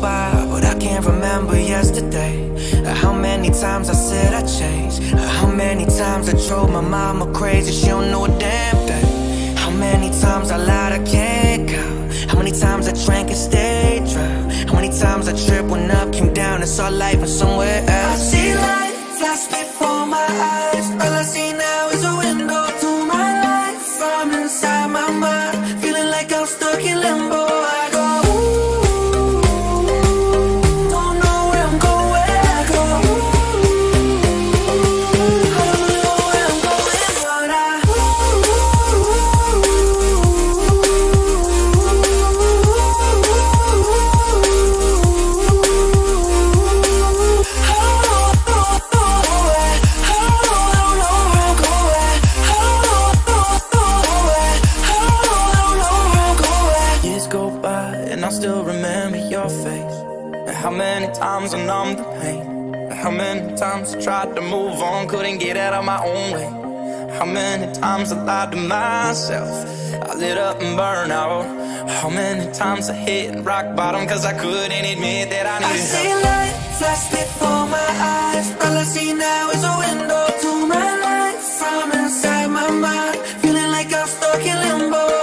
by, but I can't remember yesterday. Uh, How many times I said I changed? Uh, How many times I drove my mama crazy? She don't know a damn thing. How many times I lied, I can't count. How many times I drank and stayed drunk? How many times I tripped when up came down and saw life from somewhere else? I see light flash before my eyes. All I see now is a window to my life. From inside my mind, feeling like I'm stuck in limbo. And I still remember your face. And how many times I numbed the pain. And how many times I tried to move on, couldn't get out of my own way. How many times I lied to myself. I lit up and burned out. How many times I hit rock bottom, cause I couldn't admit that I needed I see help. light flash before my eyes. All I see now is a window to my life. From inside my mind, feeling like I'm stuck in limbo.